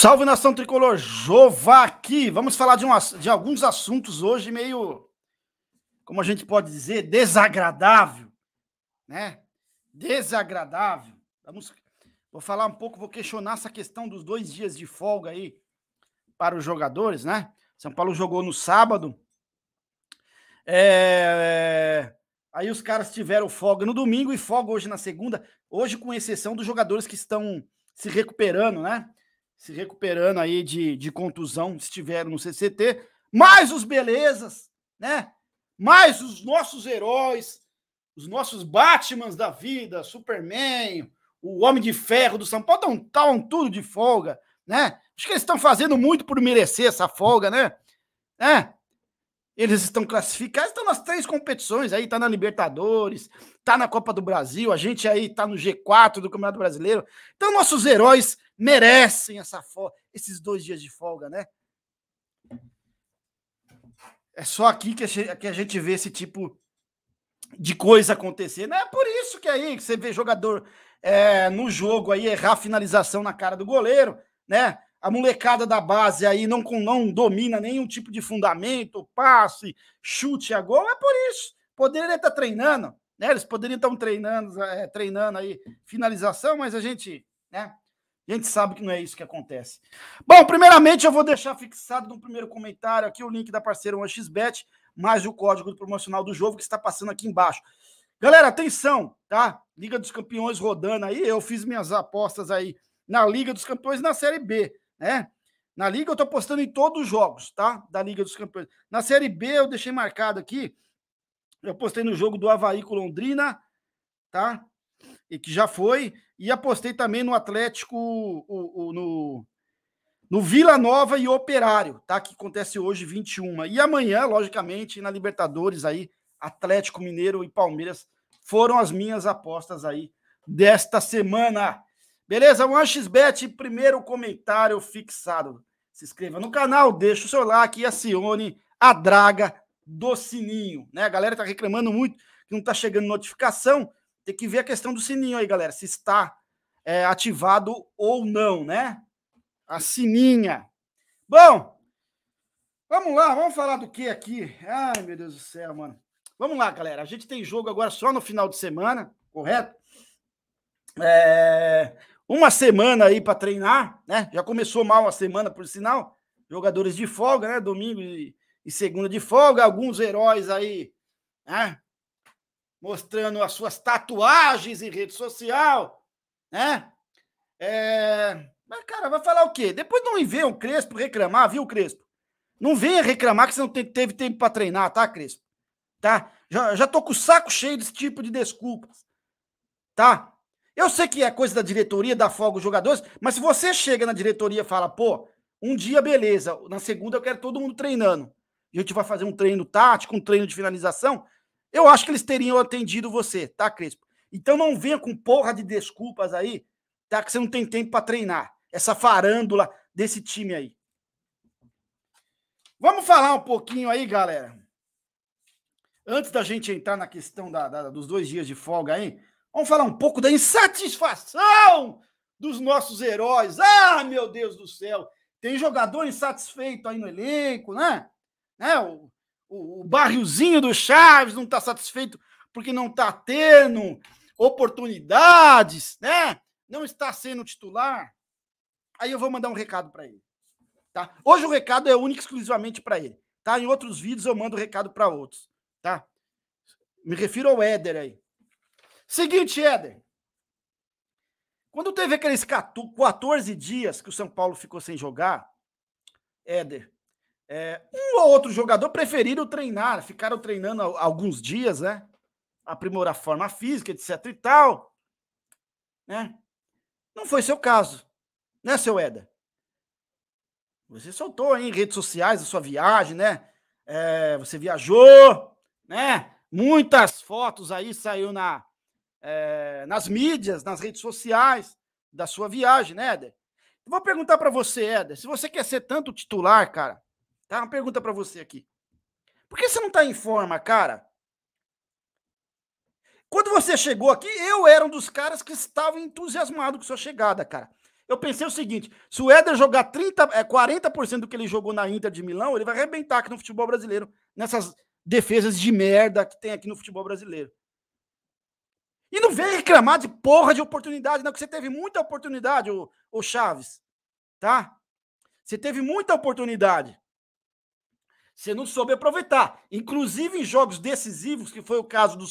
Salve nação tricolor, Jova aqui. Vamos falar de, um, de alguns assuntos hoje meio, como a gente pode dizer, desagradável, né? Desagradável. Vamos, vou falar um pouco, vou questionar essa questão dos dois dias de folga aí para os jogadores, né? São Paulo jogou no sábado. É, aí os caras tiveram folga no domingo e folga hoje na segunda. Hoje, com exceção dos jogadores que estão se recuperando, né? Se recuperando aí de, de contusão, estiveram no CCT, mais os belezas, né? Mais os nossos heróis, os nossos Batmans da vida, Superman, o Homem de Ferro do São Paulo, estavam tudo de folga, né? Acho que eles estão fazendo muito por merecer essa folga, né? né? Eles estão classificados, estão nas três competições aí, tá na Libertadores, tá na Copa do Brasil, a gente aí tá no G4 do Campeonato Brasileiro. Então, nossos heróis merecem essa esses dois dias de folga, né? É só aqui que a gente vê esse tipo de coisa acontecer. Não é por isso que aí você vê jogador é, no jogo aí errar a finalização na cara do goleiro, né? A molecada da base aí não, não domina nenhum tipo de fundamento, passe, chute a gol. É por isso. Poderia estar treinando, né? Eles poderiam estar treinando, é, treinando aí finalização, mas a gente, né? A gente sabe que não é isso que acontece. Bom, primeiramente eu vou deixar fixado no primeiro comentário aqui o link da parceira 1xBet, mais o código promocional do jogo que está passando aqui embaixo. Galera, atenção, tá? Liga dos Campeões rodando aí, eu fiz minhas apostas aí na Liga dos Campeões na Série B, né? Na Liga eu tô apostando em todos os jogos, tá? Da Liga dos Campeões. Na Série B eu deixei marcado aqui, eu apostei no jogo do Havaí com Londrina, tá? E que já foi, e apostei também no Atlético, o, o, no, no Vila Nova e Operário, tá? Que acontece hoje, 21. E amanhã, logicamente, na Libertadores aí, Atlético Mineiro e Palmeiras foram as minhas apostas aí desta semana. Beleza? Um XBet, primeiro comentário fixado. Se inscreva no canal, deixa o seu like e acione a draga do sininho, né? A galera tá reclamando muito que não tá chegando notificação. Tem que ver a questão do sininho aí, galera, se está é, ativado ou não, né? A sininha. Bom, vamos lá, vamos falar do que aqui? Ai, meu Deus do céu, mano. Vamos lá, galera. A gente tem jogo agora só no final de semana, correto? É, uma semana aí para treinar, né? Já começou mal a semana, por sinal. Jogadores de folga, né? Domingo e, e segunda de folga. Alguns heróis aí, né? Mostrando as suas tatuagens em rede social, né? É... Mas, cara, vai falar o quê? Depois não vem o Crespo reclamar, viu, Crespo? Não venha reclamar que você não teve tempo para treinar, tá, Crespo? Tá? Já, já tô com o saco cheio desse tipo de desculpas. Tá? Eu sei que é coisa da diretoria, da folga os jogadores, mas se você chega na diretoria e fala, pô, um dia beleza, na segunda eu quero todo mundo treinando. A gente vai fazer um treino tático, um treino de finalização. Eu acho que eles teriam atendido você, tá, Crespo? Então não venha com porra de desculpas aí, tá? Que você não tem tempo para treinar. Essa farândula desse time aí. Vamos falar um pouquinho aí, galera. Antes da gente entrar na questão da, da, dos dois dias de folga aí, vamos falar um pouco da insatisfação dos nossos heróis. Ah, meu Deus do céu! Tem jogador insatisfeito aí no elenco, né? né? O, o, o do Chaves não está satisfeito porque não está tendo oportunidades, né? Não está sendo titular. Aí eu vou mandar um recado para ele. Tá? Hoje o recado é único exclusivamente para ele. Tá? Em outros vídeos eu mando o recado para outros. Tá? Me refiro ao Éder aí. Seguinte, Éder. Quando teve aqueles 14 dias que o São Paulo ficou sem jogar, Éder, é, um ou outro jogador preferiram treinar, ficaram treinando alguns dias, né? Aprimorar a forma física, etc e tal. Né? Não foi seu caso, né, seu Éder? Você soltou aí em redes sociais a sua viagem, né? É, você viajou, né? Muitas fotos aí saiu na, é, nas mídias, nas redes sociais da sua viagem, né, Éder? Vou perguntar para você, Éder, se você quer ser tanto titular, cara, Tá? Uma pergunta para você aqui. Por que você não está em forma, cara? Quando você chegou aqui, eu era um dos caras que estava entusiasmado com sua chegada, cara. Eu pensei o seguinte: se o Éder jogar 30, é, 40% do que ele jogou na Inter de Milão, ele vai arrebentar aqui no futebol brasileiro, nessas defesas de merda que tem aqui no futebol brasileiro. E não vem reclamar de porra de oportunidade, não, que você teve muita oportunidade, o, o Chaves. Tá? Você teve muita oportunidade. Você não soube aproveitar. Inclusive em jogos decisivos, que foi o caso do,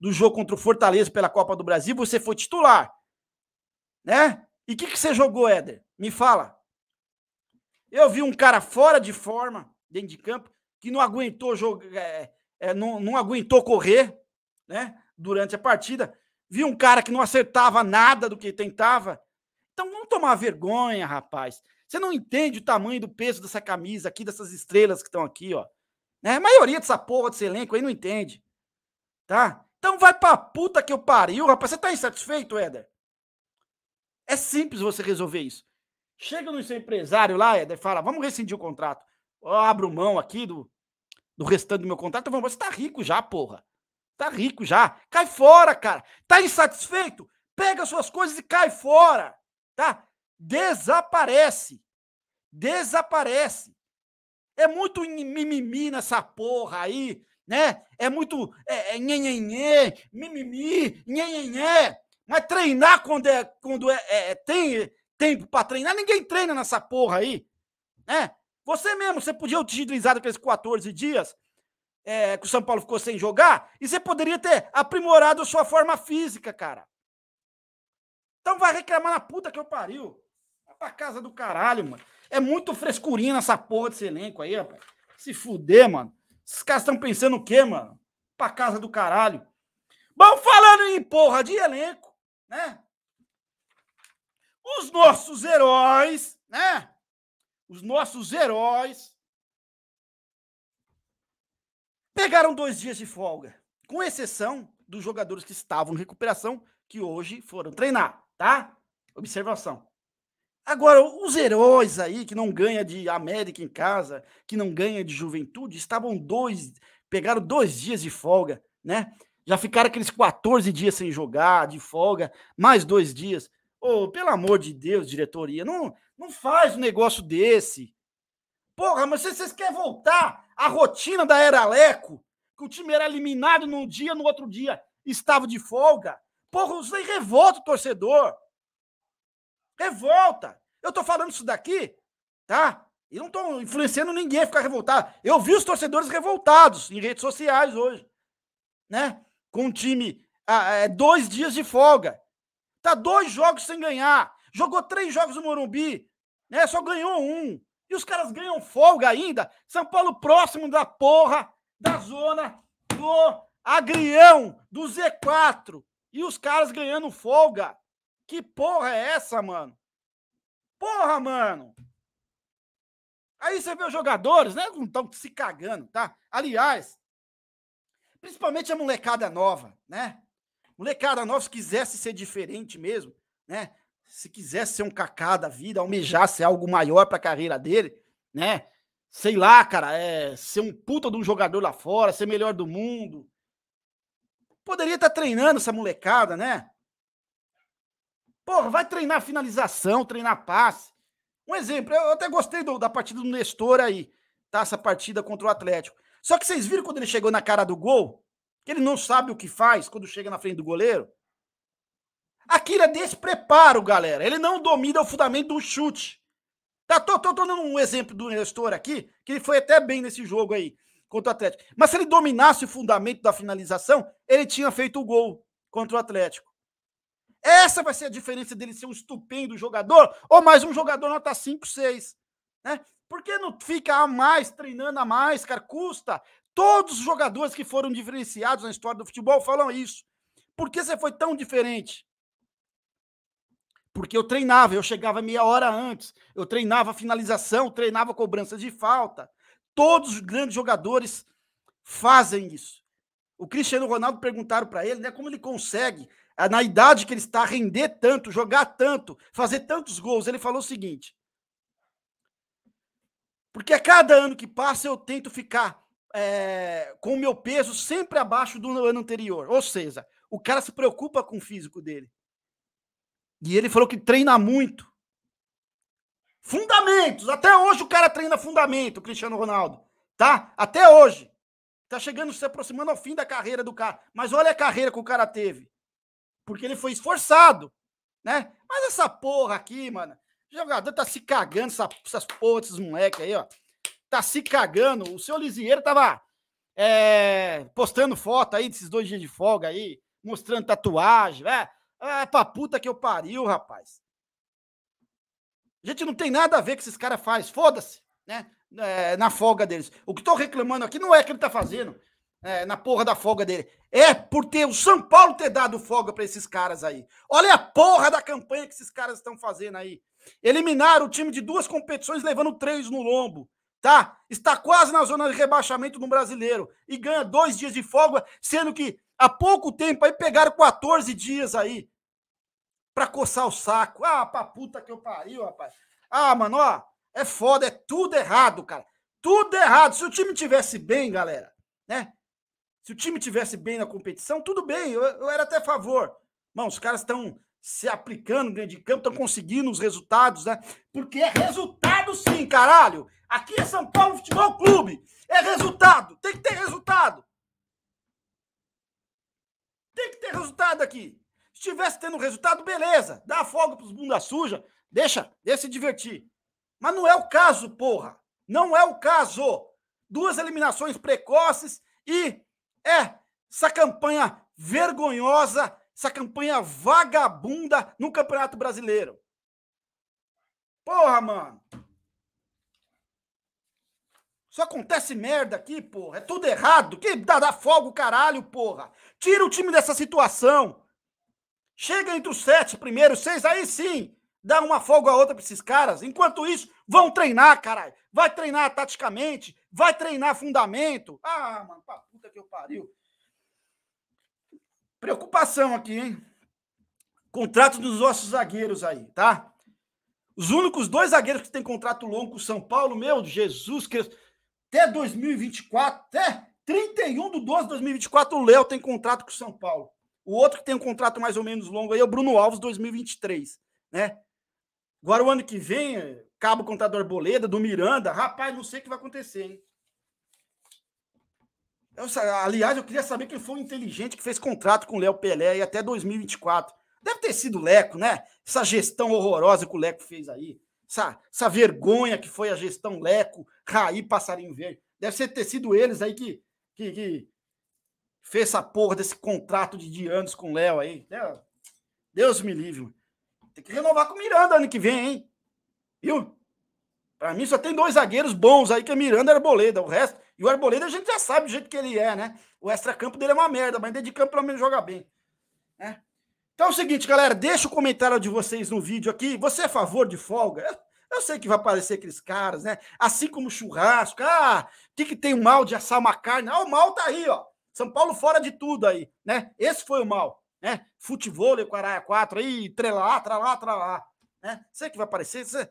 do jogo contra o Fortaleza pela Copa do Brasil, você foi titular. Né? E o que, que você jogou, Éder? Me fala. Eu vi um cara fora de forma, dentro de campo, que não aguentou jogar, é, é, não, não aguentou correr né, durante a partida. Vi um cara que não acertava nada do que tentava. Então vamos tomar vergonha, rapaz. Você não entende o tamanho do peso dessa camisa aqui, dessas estrelas que estão aqui, ó. Né? A maioria dessa porra desse elenco aí não entende. Tá? Então vai pra puta que eu pariu, rapaz. Você tá insatisfeito, Éder? É simples você resolver isso. Chega no seu empresário lá, Éder, fala: vamos rescindir o contrato. Eu abro mão aqui do, do restante do meu contrato. Vamos, você tá rico já, porra. Tá rico já. Cai fora, cara. Tá insatisfeito? Pega suas coisas e cai fora. Tá? Desaparece. Desaparece. É muito mimimi nessa porra aí, né? É muito é, é nhenhenhê, mimimi, nhenhenhê. Mas treinar quando é quando é, é tem tempo para treinar, ninguém treina nessa porra aí, né? Você mesmo, você podia utilizar aqueles 14 dias é, que o São Paulo ficou sem jogar, e você poderia ter aprimorado a sua forma física, cara. Então vai reclamar na puta que eu pariu. Pra casa do caralho, mano. É muito frescurinha nessa porra desse elenco aí, rapaz. Se fuder, mano. Esses caras estão pensando o quê, mano? Pra casa do caralho. Bom, falando em porra de elenco, né? Os nossos heróis, né? Os nossos heróis Pegaram dois dias de folga, com exceção dos jogadores que estavam em recuperação, que hoje foram treinar, tá? Observação. Agora, os heróis aí que não ganha de América em casa, que não ganha de Juventude, estavam dois, pegaram dois dias de folga, né? Já ficaram aqueles 14 dias sem jogar, de folga, mais dois dias. Ô, oh, pelo amor de Deus, diretoria, não, não faz um negócio desse. Porra, mas vocês querem voltar à rotina da Era Leco? Que o time era eliminado num dia, no outro dia estava de folga? Porra, isso aí revolta o torcedor. Revolta. Eu tô falando isso daqui, tá? E não tô influenciando ninguém a ficar revoltado. Eu vi os torcedores revoltados em redes sociais hoje, né? Com o time ah, é, dois dias de folga. Tá dois jogos sem ganhar. Jogou três jogos no Morumbi, né? Só ganhou um. E os caras ganham folga ainda. São Paulo próximo da porra da zona do agrião, do Z4. E os caras ganhando folga. Que porra é essa, mano? Porra, mano. Aí você vê os jogadores, né? Não estão se cagando, tá? Aliás, principalmente a molecada nova, né? Molecada nova, se quisesse ser diferente mesmo, né? se quisesse ser um cacá da vida, almejasse algo maior para a carreira dele, né? Sei lá, cara, é, ser um puta de um jogador lá fora, ser melhor do mundo. Poderia estar tá treinando essa molecada, né? Porra, vai treinar finalização, treinar passe. Um exemplo, eu até gostei do, da partida do Nestor aí, tá? Essa partida contra o Atlético. Só que vocês viram quando ele chegou na cara do gol? Que ele não sabe o que faz quando chega na frente do goleiro? Aquilo é despreparo, galera. Ele não domina o fundamento do chute. Tá, tô, tô, tô dando um exemplo do Nestor aqui, que ele foi até bem nesse jogo aí contra o Atlético. Mas se ele dominasse o fundamento da finalização, ele tinha feito o gol contra o Atlético. Essa vai ser a diferença dele ser um estupendo jogador ou mais um jogador nota 5, 6. Né? Por que não fica a mais, treinando a mais, cara? Custa. Todos os jogadores que foram diferenciados na história do futebol falam isso. Por que você foi tão diferente? Porque eu treinava, eu chegava meia hora antes, eu treinava finalização, treinava cobrança de falta. Todos os grandes jogadores fazem isso. O Cristiano Ronaldo perguntaram para ele, né, como ele consegue, na idade que ele está, render tanto, jogar tanto, fazer tantos gols. Ele falou o seguinte: porque a cada ano que passa eu tento ficar é, com o meu peso sempre abaixo do ano anterior. Ou seja, o cara se preocupa com o físico dele. E ele falou que treina muito, Fundamentos. Até hoje o cara treina fundamento, o Cristiano Ronaldo. Tá? Até hoje. Tá chegando, se aproximando ao fim da carreira do cara. Mas olha a carreira que o cara teve. Porque ele foi esforçado, né? Mas essa porra aqui, mano. O jogador tá se cagando, essa, essas porra desses moleques aí, ó. Tá se cagando. O seu Lisieiro tava é, postando foto aí desses dois dias de folga aí, mostrando tatuagem. É, é pra puta que eu pariu, rapaz. A gente não tem nada a ver com esses caras faz, foda-se, né? É, na folga deles. O que tô reclamando aqui não é que ele tá fazendo é, na porra da folga dele. É por ter o São Paulo ter dado folga para esses caras aí. Olha a porra da campanha que esses caras estão fazendo aí. Eliminaram o time de duas competições levando três no lombo. Tá? Está quase na zona de rebaixamento no brasileiro e ganha dois dias de folga, sendo que há pouco tempo aí pegaram 14 dias aí pra coçar o saco. Ah, pra puta que eu pariu, rapaz. Ah, mano, ó, é foda, é tudo errado, cara. Tudo errado. Se o time tivesse bem, galera, né? Se o time tivesse bem na competição, tudo bem, eu, eu era até a favor. Mano, os caras estão se aplicando dentro de campo, estão conseguindo os resultados, né? Porque é resultado sim, caralho. Aqui é São Paulo Futebol Clube. É resultado. Tem que ter resultado. Tem que ter resultado aqui. Se tivesse tendo resultado, beleza. Dá folga pros bunda suja. Deixa, deixa se divertir. Mas não é o caso, porra. Não é o caso. Duas eliminações precoces e é essa campanha vergonhosa, essa campanha vagabunda no Campeonato Brasileiro. Porra, mano. Só acontece merda aqui, porra. É tudo errado. Que dá, dá folga caralho, porra. Tira o time dessa situação. Chega entre os sete primeiros, seis, aí sim. Dá uma folga a outra pra esses caras. Enquanto isso, vão treinar, caralho. Vai treinar taticamente, vai treinar fundamento. Ah, mano, pra puta que eu pariu. Preocupação aqui, hein? Contrato dos nossos zagueiros aí, tá? Os únicos dois zagueiros que têm contrato longo com o São Paulo, meu Jesus Cristo, até 2024, até 31 de 12 de 2024, o Léo tem contrato com o São Paulo. O outro que tem um contrato mais ou menos longo aí é o Bruno Alves, 2023, né? Agora, o ano que vem, cabo contador Arboleda, do Miranda, rapaz, não sei o que vai acontecer, hein? Eu, aliás, eu queria saber quem foi o inteligente que fez contrato com o Léo Pelé e até 2024. Deve ter sido o Leco, né? Essa gestão horrorosa que o Leco fez aí. Essa, essa vergonha que foi a gestão Leco, Raí, Passarinho Verde. Deve ter sido eles aí que, que, que fez essa porra desse contrato de, de anos com o Léo aí. Deus me livre. Tem que renovar com o Miranda ano que vem, hein? Viu? Para mim só tem dois zagueiros bons aí, que é Miranda e Arboleda. O resto. E o Arboleda a gente já sabe do jeito que ele é, né? O extra-campo dele é uma merda, mas dentro de campo pelo menos joga bem. Né? Então é o seguinte, galera, deixa o comentário de vocês no vídeo aqui. Você é a favor de folga? Eu, sei que vai aparecer aqueles caras, né? Assim como churrasco. Ah, o que, que tem o mal de assar uma carne? Ah, o mal tá aí, ó. São Paulo fora de tudo aí, né? Esse foi o mal, né? Futebol, com Araia 4 aí, trelá, tralá, tralá, né? Sei que vai aparecer, você...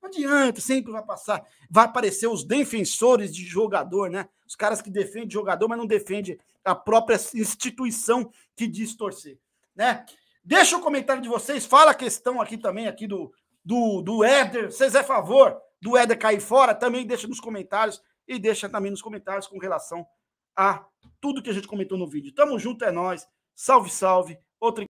não adianta, sempre vai passar. Vai aparecer os defensores de jogador, né? Os caras que defendem jogador, mas não defendem a própria instituição que diz torcer, né? Deixa o comentário de vocês, fala a questão aqui também, aqui do, do, do Éder. Vocês é favor do Éder cair fora? Também deixa nos comentários e deixa também nos comentários com relação a tudo que a gente comentou no vídeo. Tamo junto, é nós. Salve, salve. Outra